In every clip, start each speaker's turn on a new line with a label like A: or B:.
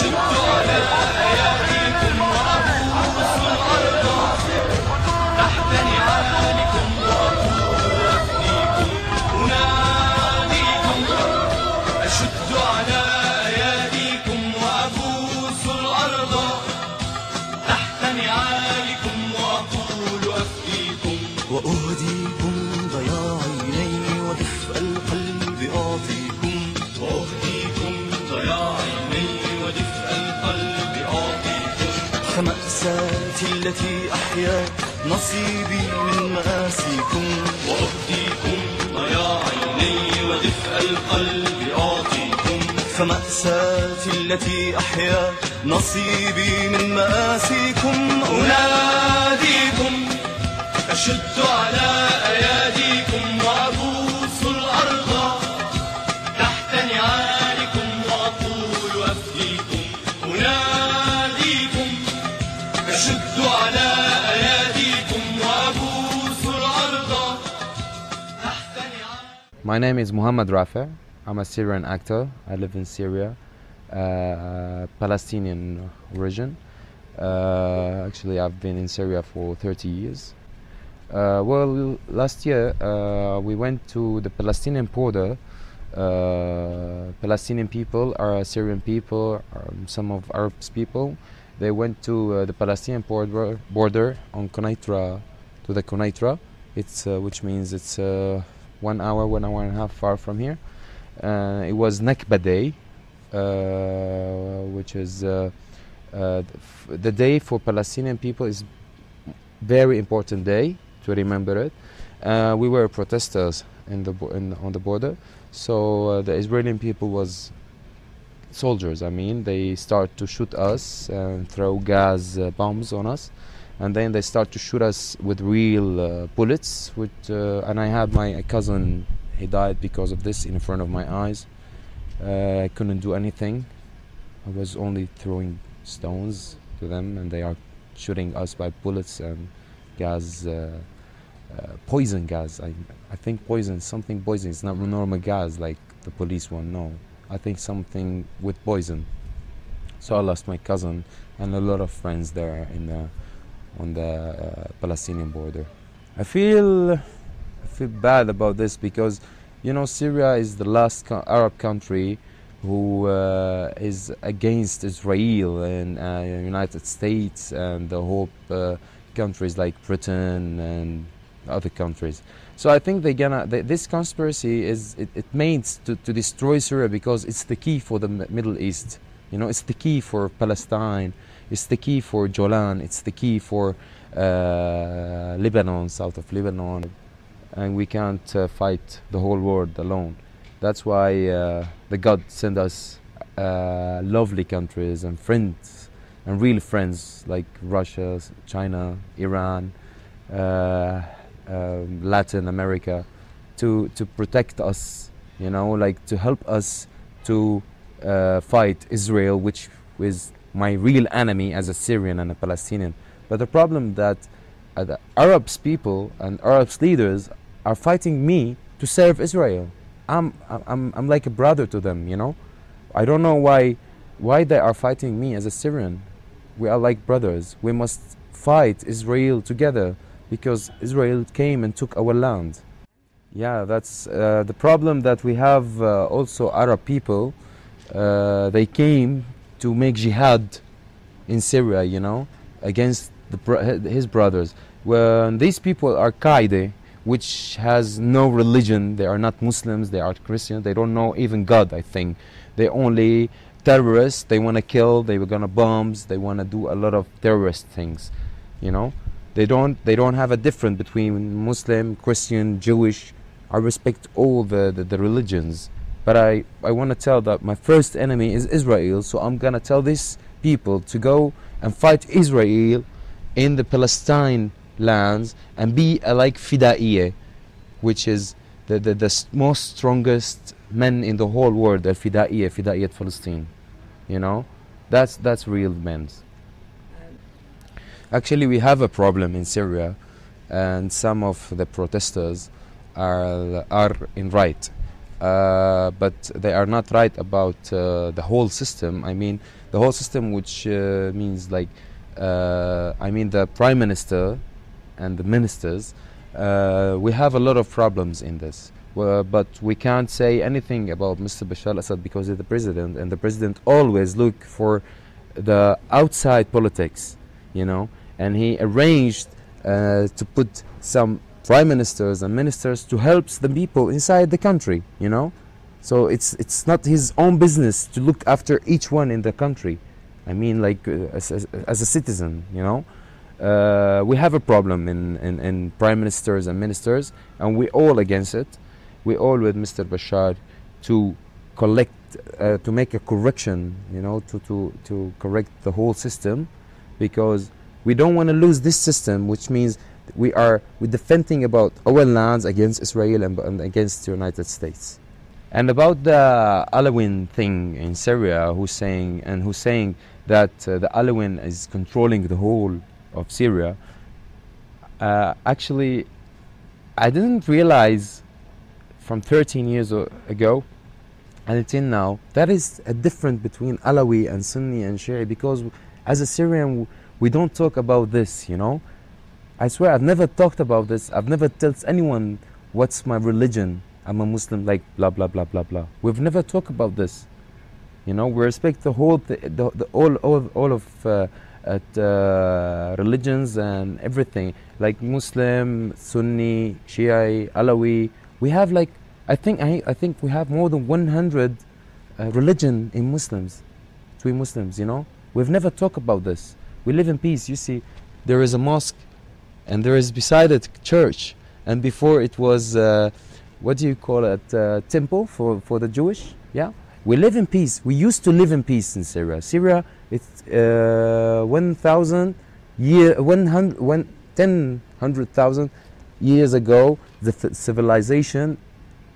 A: Shukran التي أحيات نصيبي من مآسيكم
B: وأهديكم ضياع عيني ودفء القلب أعطيكم
A: فمأساتي التي أحيات نصيبي من مآسيكم
B: أناديكم أشد على
C: My name is Mohamed Rafea. I'm a Syrian actor. I live in Syria, uh, Palestinian origin. Uh, actually, I've been in Syria for 30 years. Uh, well, last year uh, we went to the Palestinian border. Uh, Palestinian people are Syrian people, um, some of Arabs people. They went to uh, the Palestinian border, border on Quneitra, to the Quneitra. It's which means it's one hour, one hour and a half far from here. Uh, it was Nakba Day, uh, which is uh, uh, the day for Palestinian people is very important day to remember it. Uh, we were protesters in the in, on the border, so uh, the Israeli people was soldiers. I mean, they start to shoot us and throw gas bombs on us, and then they start to shoot us with real uh, bullets. With uh, and I had my cousin. He died because of this in front of my eyes. Uh, I couldn't do anything. I was only throwing stones to them, and they are shooting us by bullets and gas, uh, uh, poison gas. I, I think poison, something poison. It's not normal gas like the police one. No, I think something with poison. So I lost my cousin and a lot of friends there in the on the uh, Palestinian border. I feel I feel bad about this because you know Syria is the last co- Arab country who uh, is against Israel and uh, United States and the whole uh, countries like Britain and other countries. So I think they gonna th- this conspiracy is it, it means to, to destroy Syria because it's the key for the Middle East. You know, it's the key for Palestine. It's the key for Jolan. It's the key for uh, Lebanon, south of Lebanon, and we can't uh, fight the whole world alone. That's why uh, the God sent us uh, lovely countries and friends and real friends like Russia, China, Iran, uh, um, Latin America, to to protect us. You know, like to help us to uh, fight Israel, which is my real enemy as a Syrian and a Palestinian. But the problem that uh, the Arabs people and Arabs leaders are fighting me to serve Israel. I'm, I'm, I'm like a brother to them, you know. I don't know why, why they are fighting me as a Syrian. We are like brothers. We must fight Israel together because Israel came and took our land. Yeah, that's uh, the problem that we have. Uh, also, Arab people, uh, they came to make jihad in Syria, you know, against the, his brothers. When these people are Qaeda, which has no religion, they are not Muslims, they are Christians, they don't know even God, I think. They only terrorists, they want to kill, they were gonna bombs, they want to do a lot of terrorist things, you know. They don't, they don't have a difference between Muslim, Christian, Jewish. I respect all the, the, the religions, but I, I want to tell that my first enemy is Israel, so I'm gonna tell these people to go and fight Israel in the Palestine lands and be like Fidaiye, which is the, the, the most strongest men in the whole world, the Fidaiye, Fidaiyat Palestine. You know, that's that's real men. Actually, we have a problem in Syria, and some of the protesters are are in right. Uh, but they are not right about uh, the whole system. I mean, the whole system, which uh, means like, uh, I mean, the prime minister and the ministers. Uh, we have a lot of problems in this, Well, but we can't say anything about Mr. Bashar al-Assad because he's the president, and the president always look for the outside politics, you know. And he arranged uh, to put some prime ministers and ministers to help the people inside the country, you know. So it's it's not his own business to look after each one in the country. I mean, like uh, as, as, as a citizen, you know. Uh, we have a problem in, in, in prime ministers and ministers, and we all against it. We all with Mr. Bashar to collect, uh, to make a correction, you know, to, to, to correct the whole system, because we don't want to lose this system, which means we are defending about our lands against Israel and, and against the United States. And about the Alawin thing in Syria, who's saying and who's saying that uh, the Alawin is controlling the whole of Syria. Uh, actually, I didn't realize from 13 years ago and until now that is a difference between Alawi and Sunni and Shia because as a Syrian we don't talk about this, you know. I swear I've never talked about this. I've never told anyone what's my religion. I'm a Muslim, like blah blah blah blah blah. We've never talked about this. You know, we respect the whole, th- the, the all, all, all of uh, at, uh, religions and everything, like Muslim, Sunni, Shia, Alawi. We have like, I think, I, I think we have more than 100 uh, religion in Muslims, between Muslims. You know, we've never talked about this. We live in peace. You see, there is a mosque, and there is beside it church, and before it was, uh, what do you call it, uh, temple for for the Jewish? Yeah. We live in peace. We used to live in peace in Syria. Syria, it's uh, 1,000 year, 100, one, 10, 100,000 years ago, the civilization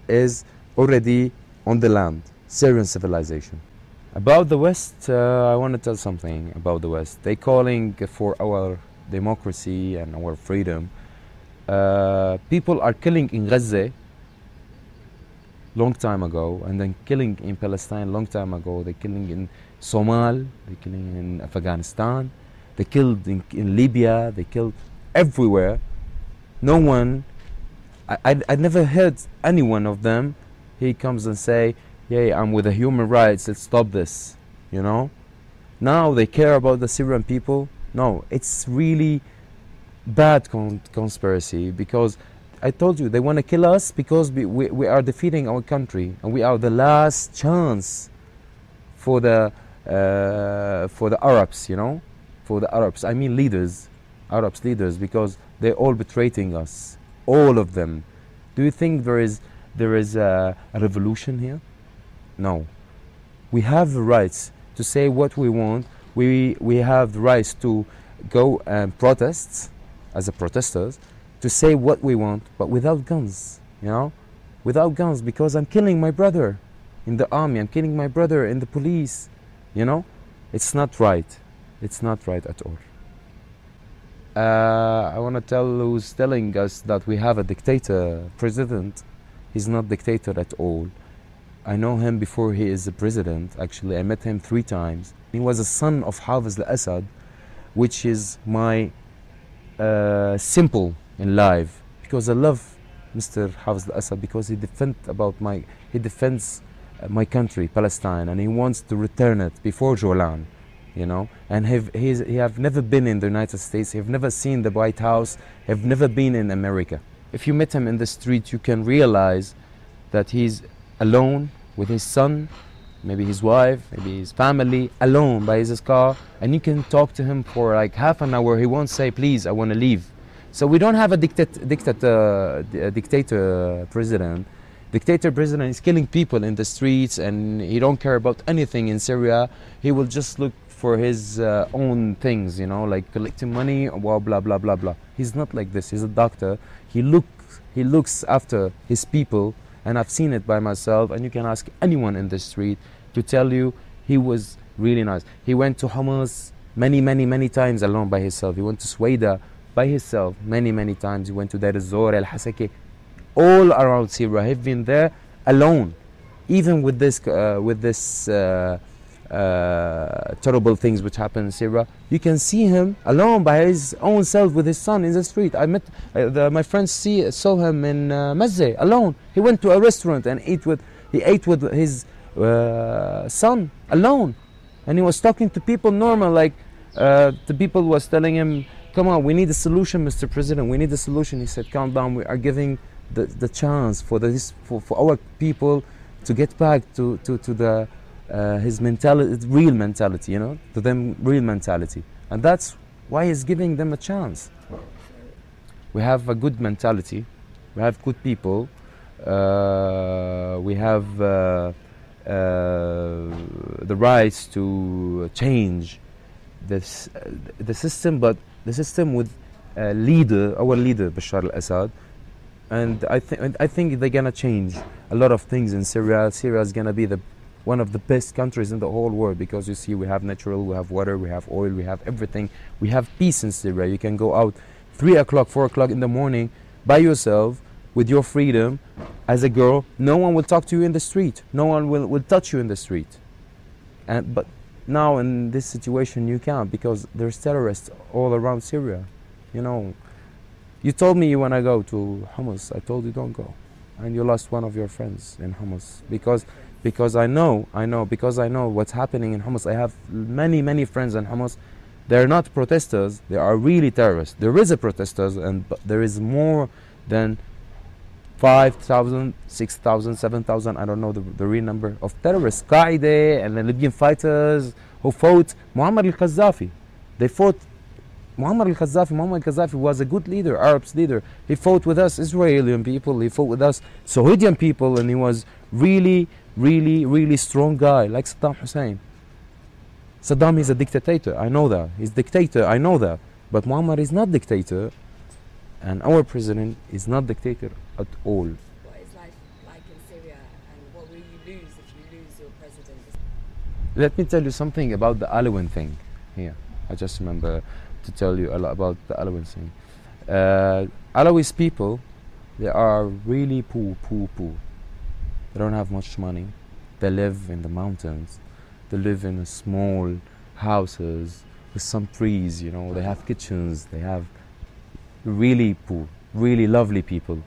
C: is already on the land, Syrian civilization. About the West, uh, I want to tell something about the West. They calling for our democracy and our freedom. Uh, people are killing in Gaza long time ago, and then killing in Palestine long time ago. They're killing in Somal, they're killing in Afghanistan, they killed in, in Libya, they killed everywhere. No one, I, I, I never heard any one of them. He comes and say, "Yeah, I'm with the human rights. Let's stop this." You know. Now they care about the Syrian people. No, it's really bad con- conspiracy because I told you they want to kill us because we, we, we are defeating our country and we are the last chance for the uh, for the Arabs, you know, for the Arabs. I mean leaders, Arabs leaders, because they're all betraying us, all of them. Do you think there is there is a, a revolution here? No. We have the rights to say what we want. We we have the right to go and protest as a protesters to say what we want, but without guns, you know, without guns, because I'm killing my brother in the army, I'm killing my brother in the police, you know, it's not right. It's not right at all. Uh, I want to tell who's telling us that we have a dictator president. He's not dictator at all. I know him before he is a president. Actually, I met him three times. He was a son of Hafiz al-Assad, which is my uh, simple in life because I love Mr. Hafiz al-Assad because he defend about my he defends uh, my country Palestine and he wants to return it before Jolan you know and have he's, he have never been in the United States he have never seen the White House have never been in America if you met him in the street you can realize that he's alone with his son maybe his wife maybe his family alone by his car and you can talk to him for like half an hour he won't say please I want to leave so we don't have a dictat- dictator, a dictator president. Dictator president is killing people in the streets, and he don't care about anything in Syria. He will just look for his uh, own things, you know, like collecting money, blah blah blah blah blah. He's not like this. He's a doctor. He looks he looks after his people, and I've seen it by myself. And you can ask anyone in the street to tell you he was really nice. He went to Hamas many many many times alone by himself. He went to Sweda by himself many, many times. He went to Deir ez-Zor, Al Hasaki, all around Syria. He's been there alone. even with this uh, with this uh, uh, terrible things which happened in Syria, you can see him alone by his own self with his son in the street. I met uh, the, my friends see saw him in uh, alone. He went to a restaurant and ate with he ate with his uh, son alone, and he was talking to people normal like uh, the people was telling him, "Come on, we need a solution, Mr. President. We need a solution." He said, "Calm down. We are giving the, the chance for this for, for our people to get back to to, to the uh, his mentality, real mentality, you know, to them real mentality, and that's why he's giving them a chance. We have a good mentality, we have good people, uh, we have uh, uh, the rights to change this uh, the system, but the system with a leader, our leader Bashar al-Assad, and I think I think they're gonna change a lot of things in Syria. Syria is gonna be the one of the best countries in the whole world because you see we have natural, we have water, we have oil, we have everything. We have peace in Syria. You can go out three o'clock, four o'clock in the morning by yourself with your freedom as a girl. No one will talk to you in the street. No one will, will touch you in the street. And but now in this situation you can't because there's terrorists all around Syria. You know, you told me you want to go to Homs. I told you don't go, and you lost one of your friends in Homs because because I know I know because I know what's happening in Homs. I have many many friends in Homs. They're not protesters. They are really terrorists. There is a protesters, and there is more than 5,000, 6,000, 7,000, I don't know the, the real number of terrorists, Qaeda and the Libyan fighters who fought Muammar al-Qaddafi. They fought Muammar al-Qaddafi. Muammar al-Qaddafi was a good leader, Arabs leader. He fought with us, Israeli people. He fought with us, Saudian people, and he was really, really, really strong guy, like Saddam Hussein. Saddam is a dictator. I know that. He's dictator. I know that. But Muammar is not dictator, and our president is not dictator at all.
D: What is life like in Syria, and what will you lose if you lose your president?
C: Let me tell you something about the Alawin thing here. I just remember to tell you a lot about the Alawin thing. Uh, Alawis people, they are really poor, poor, poor. They don't have much money. They live in the mountains. They live in small houses with some trees, you know. They have kitchens. They have really poor, really lovely people.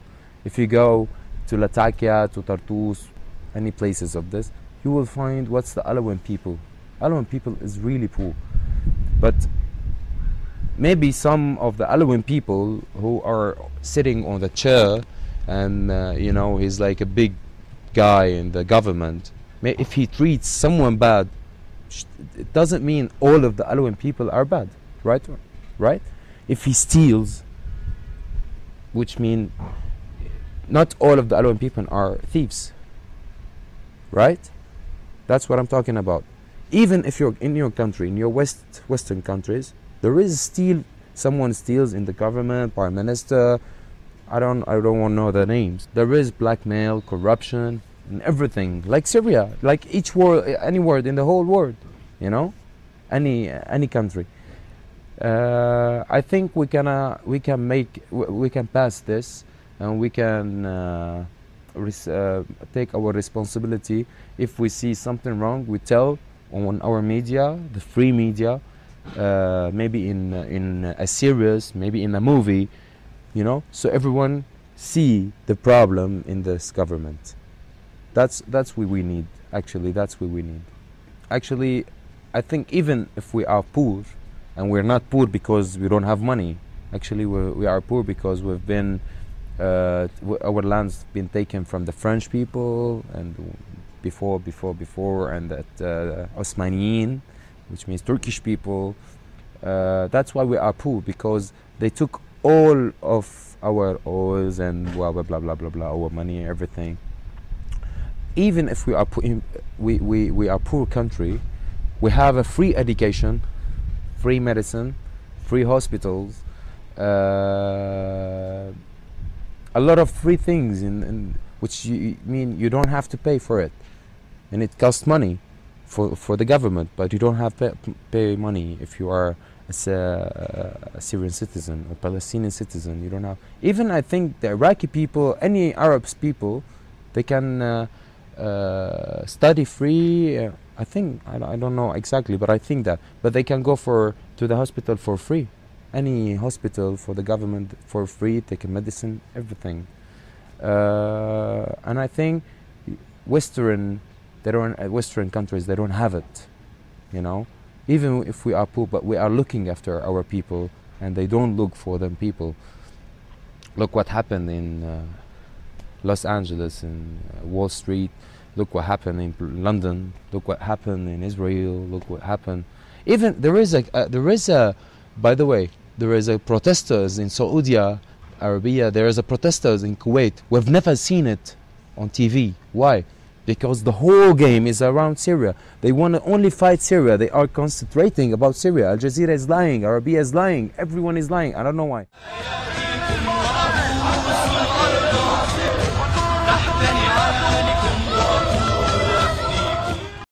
C: If you go to Latakia, to Tartus, any places of this, you will find what's the Alawin people. Alawin people is really poor. But maybe some of the Alawin people who are sitting on the chair and uh, you know he's like a big guy in the government if he treats someone bad it doesn't mean all of the Alawin people are bad right? Right? If he steals which means not all of the Alawin people are thieves right? That's what I'm talking about. Even if you're in your country in your west western countries there is still someone steals in the government prime minister i don't i don't want to know the names. There is blackmail corruption everything like syria like each world any word in the whole world you know? Any any country. Uh, i think we can uh, we can make we can pass this and we can uh, uh, take our responsibility. If we see something wrong we tell on our media the free media uh, maybe in in a series, maybe in a movie, you know, so everyone see the problem in this government. That's that's what we need. Actually, that's what we need. Actually, I think even if we are poor, and we're not poor because we don't have money. Actually, we're, we are poor because we've been uh, our land's been taken from the French people and before, before, before, and that uh, Osmaniyin which means Turkish people. Uh, that's why we are poor because they took all of our oils and blah blah blah blah blah blah our money everything. Even if we are in, we, we, we are poor country, we have a free education, free medicine, free hospitals, uh, a lot of free things in, in which you mean you don't have to pay for it, and it costs money for for the government, but you don't have to pay, pay money if you are a, uh, a Syrian citizen or Palestinian citizen. You don't have. Even I think the Iraqi people, any Arabs people, they can uh, uh, study free. Uh, I think I, don't- I don't know exactly, but I think that. But they can go for to the hospital for free, any hospital for the government for free, take a medicine, everything. Uh, and I think Western, they don't. uh, Western countries they don't have it, you know. Even if we are poor, but we are looking after our people, and they don't look for them people. Look what happened in Los Angeles, and uh, Wall Street. Look what happened in London. Look what happened in Israel. Look what happened. Even there is a uh, there is a. By the way, there is a protesters in Saudi Arabia. There is a protesters in Kuwait. We've never seen it on TV. Why? Because the whole game is around Syria. They want to only fight Syria. They are concentrating about Syria. Al Jazeera is lying. Arabia is lying. Everyone is lying. I don't know why.